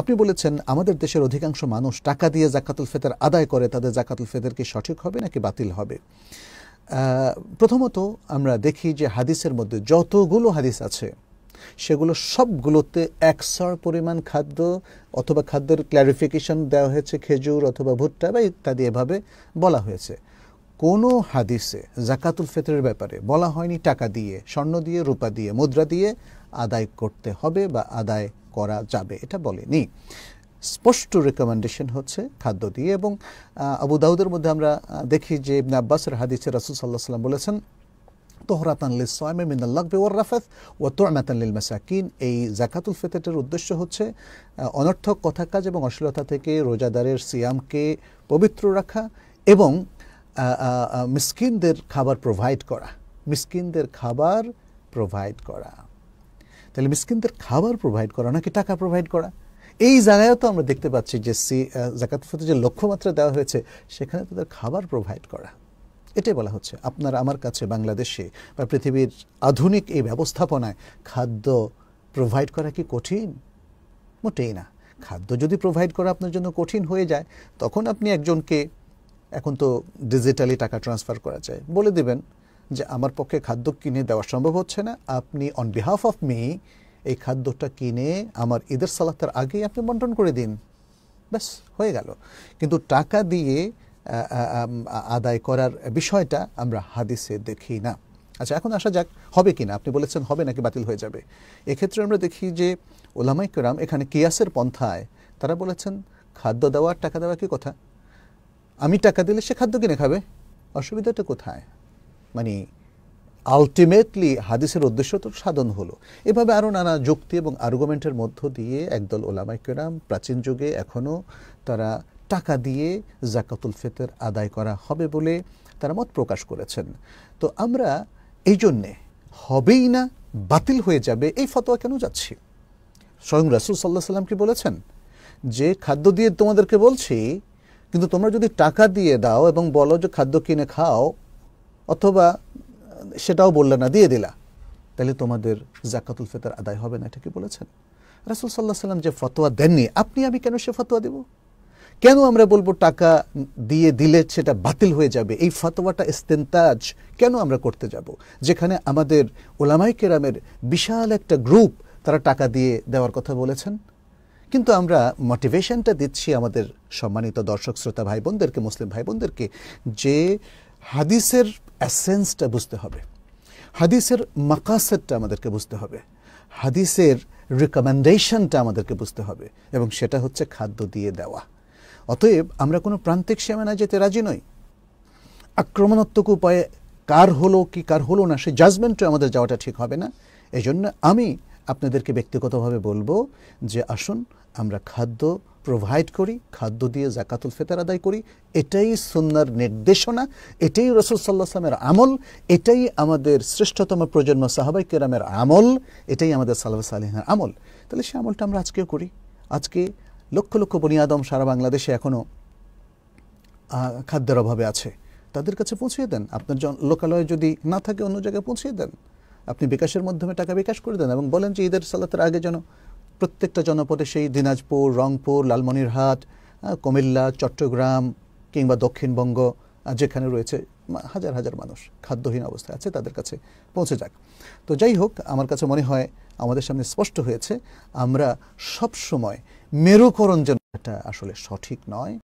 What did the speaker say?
আপনি বলেছেন, আমাদের দেশের অধিকাংশ মানুষ টাকা দিয়ে জাকাতুল ফেতর আদায় করে, তাদের জাকাতুল ফেতর কি সঠিক হবে নাকি বাতিল হবে? প্রথমত আমরা দেখি যে হাদিসের মধ্যে যতগুলো হাদিস আছে, সেগুলো সবগুলোতে একশর পরিমাণ খাদ্য অথবা খাদ্যের ক্ল্যারিফিকেশন দেওয়া হয়েছে, খেজুর অথবা ভুট্টা বা ইত্যাদি এভাবে বলা হয়েছে। কোনো হাদিসে জাকাতুল ফেতরের ব্যাপারে বলা হয়নি টাকা দিয়ে, স্বর্ণ দিয়ে, রূপা দিয়ে, মুদ্রা দিয়ে আদায় করতে হবে বা আদায় করা যাবে, এটা বলেনি। স্পষ্ট রেকমেন্ডেশন হচ্ছে খাদ্য দিয়ে এবং আবু দাউদের মধ্যে আমরা দেখি যে ইবনে আব্বাসের হাদিসে রাসুল সাল্লাহ সাল্লাম বলেছেন ও এই জাকাতুল ফেতেটের উদ্দেশ্য হচ্ছে অনর্থক কথা কাজ এবং অশ্লীলতা থেকে রোজাদারের সিয়ামকে পবিত্র রাখা এবং মিসকিনদের খাবার প্রোভাইড করা। মিসকিনদের খাবার প্রোভাইড করা। তাহলে মিসকিনদের খাবার প্রোভাইড করা নাকি টাকা প্রোভাইড করা? এই জায়গায়ও তো আমরা দেখতে পাচ্ছি যে সি জাকাত ফতে যে লক্ষ্যমাত্রা দেওয়া হয়েছে, সেখানে তাদের খাবার প্রোভাইড করা। এটাই বলা হচ্ছে। আপনার আমার কাছে বাংলাদেশে বা পৃথিবীর আধুনিক এই ব্যবস্থাপনায় খাদ্য প্রোভাইড করা কি কঠিন? মোটেই না। খাদ্য যদি প্রোভাইড করা আপনার জন্য কঠিন হয়ে যায়, তখন আপনি একজনকে এখন তো ডিজিটালি টাকা ট্রান্সফার করা যায়। বলে দেবেন যে, আমার পক্ষে খাদ্য কিনে দেওয়া সম্ভব হচ্ছে না। আপনি অন বিহাফ অফ মি এই খাদ্যটা কিনে আমার ঈদের সালাতের আগেই আপনি বন্টন করে দিন। ব্যাস, হয়ে গেল। কিন্তু টাকা দিয়ে আদায় করার বিষয়টা আমরা হাদিসে দেখি না। আচ্ছা এখন আসা যাক, হবে কি না আপনি বলেছেন হবে নাকি বাতিল হয়ে যাবে। এক্ষেত্রে আমরা দেখি যে ওলামাই কেরাম এখানে কিয়াসের পন্থায় তারা বলেছেন, খাদ্য দেওয়ার টাকা দেওয়া কি কথা? আমি টাকা দিলে সে খাদ্য কিনে খাবে? অসুবিধাটা কোথায়? মানে আলটিমেটলি হাদিসের উদ্দেশ্য তো সাধন হলো। এভাবে আরও নানা যুক্তি এবং আর্গুমেন্টের মধ্য দিয়ে একদল ওলামাই কেরাম প্রাচীন যুগে এখনও তারা টাকা দিয়ে জাকাতুল ফেতের আদায় করা হবে বলে তারা মত প্রকাশ করেছেন। তো আমরা এই জন্যে হবেই না, বাতিল হয়ে যাবে, এই ফতোয়া কেন যাচ্ছি? স্বয়ং রাসুল সাল্লাহ সাল্লাম কি বলেছেন? যে খাদ্য দিয়ে তোমাদেরকে বলছি কিন্তু তোমরা যদি টাকা দিয়ে দাও এবং বলো যে খাদ্য কিনে খাও, অথবা সেটাও বললে না, দিয়ে দিলা, তাহলে তোমাদের জাকাতুল ফেতার আদায় হবে না, এটা কি বলেছেন? রাসুল সাল্লাহ সাল্লাম যে ফতোয়া দেননি, আপনি, আমি কেন সে ফতোয়া দেব? কেন আমরা বলব টাকা দিয়ে দিলে সেটা বাতিল হয়ে যাবে? এই ফতোয়াটা ইস্তেন্তাজ, কেন আমরা করতে যাব? যেখানে আমাদের ওলামাই কেরামের বিশাল একটা গ্রুপ, তারা টাকা দিয়ে দেওয়ার কথা বলেছেন। কিন্তু আমরা মোটিভেশনটা দিচ্ছি আমাদের সম্মানিত দর্শক, শ্রোতা ভাই বোনদেরকে মুসলিম ভাই বোনদেরকে যে হাদিসের অ্যাসেন্সটা বুঝতে হবে। হাদিসের মাকাসেরটা আমাদেরকে বুঝতে হবে। হাদিসের রিকমেন্ডেশনটা আমাদেরকে বুঝতে হবে এবং সেটা হচ্ছে খাদ্য দিয়ে দেওয়া। অতএব আমরা কোনো প্রান্তিক সীমানায় যেতে রাজি নই। আক্রমণাত্মক উপায়ে কার হলো, কি কার হলো না সেই জাজমেন্টে আমাদের যাওয়াটা ঠিক হবে না। এই জন্য আমি আপনাদেরকে ব্যক্তিগতভাবে বলব যে আসুন, আমরা খাদ্য প্রোভাইড করি, খাদ্য দিয়ে জাকাতুল ফেতার আদায় করি। এটাই সুন্নার নির্দেশনা, এটাই রসুল সাল্লাহ সালামের আমল, এটাই আমাদের শ্রেষ্ঠতম প্রজন্ম সাহাবাই কেরামের আমল, এটাই আমাদের সাল্লাহ সালিহার আমল। তাহলে সে আমলটা আমরা আজকেও করি। আজকে লক্ষ লক্ষ বনিয়াদম সারা বাংলাদেশে এখনও খাদ্যের অভাবে আছে। তাদের কাছে পৌঁছিয়ে দেন। আপনার লোকালয়ে যদি না থাকে, অন্য জায়গায় পৌঁছিয়ে দেন। আপনি বিকাশের মাধ্যমে টাকা বিকাশ করে দেন এবং বলেন যে ঈদের সালাতের আগে যেন প্রত্যেকটা জনপদে সেই দিনাজপুর, রংপুর, লালমনিরহাট কুমিল্লা, চট্টগ্রাম কিংবা দক্ষিণবঙ্গ যেখানে রয়েছে হাজার হাজার মানুষ খাদ্যহীন অবস্থায় আছে, তাদের কাছে পৌঁছে যাক। তো যাই হোক, আমার কাছে মনে হয় আমাদের সামনে স্পষ্ট হয়েছে, আমরা সব সময় মেরুকরণ যেন এটা আসলে সঠিক নয়।